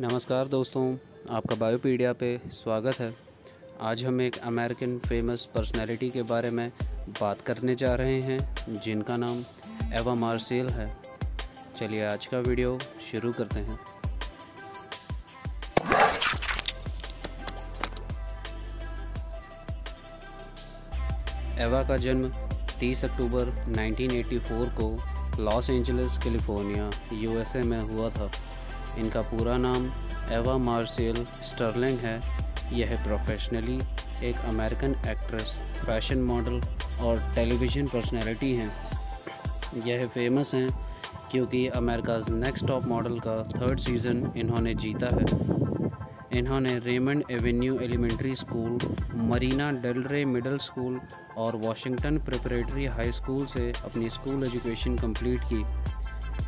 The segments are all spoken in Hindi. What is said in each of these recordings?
नमस्कार दोस्तों, आपका बायोपीडिया पे स्वागत है। आज हम एक अमेरिकन फ़ेमस पर्सनालिटी के बारे में बात करने जा रहे हैं, जिनका नाम एवा मार्सेल है। चलिए आज का वीडियो शुरू करते हैं। एवा का जन्म 30 अक्टूबर 1984 को लॉस एंजलिस, कैलिफ़ोर्निया यूएसए में हुआ था। इनका पूरा नाम एवा मार्सेल स्टर्लिंग है। यह प्रोफेशनली एक अमेरिकन एक्ट्रेस फ़ैशन मॉडल और टेलीविज़न पर्सनैलिटी हैं। यह फ़ेमस हैं क्योंकि अमेरिकाज़ नेक्स्ट टॉप मॉडल का थर्ड सीज़न इन्होंने जीता है। इन्होंने Raymond Avenue elementary school Marina Del Rey middle school और वाशिंगटन प्रिपरेटरी हाई स्कूल से अपनी स्कूल एजुकेशन कंप्लीट की।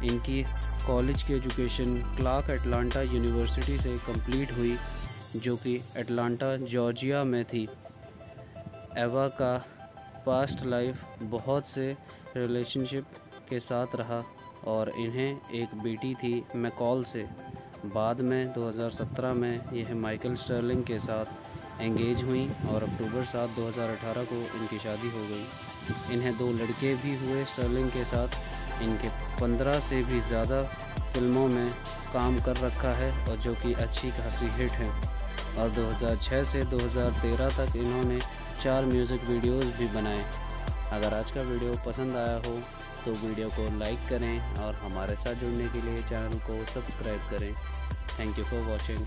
इनकी कॉलेज की एजुकेशन क्लार्क एटलांटा यूनिवर्सिटी से कंप्लीट हुई, जो कि एटलांटा, जॉर्जिया में थी। एवा का पास्ट लाइफ बहुत से रिलेशनशिप के साथ रहा और इन्हें एक बेटी थी मैकॉल से। बाद में 2017 में, यह माइकल स्टर्लिंग के साथ एंगेज हुई और अक्टूबर सात 2018 को इनकी शादी हो गई। इन्हें दो लड़के भी हुए स्टर्लिंग के साथ। इनके पंद्रह से भी ज़्यादा फ़िल्मों में काम कर रखा है और जो कि अच्छी खासी हिट है। और 2006 से 2013 तक इन्होंने चार म्यूज़िक वीडियोस भी बनाए। अगर आज का वीडियो पसंद आया हो तो वीडियो को लाइक करें और हमारे साथ जुड़ने के लिए चैनल को सब्सक्राइब करें। Thank you for watching.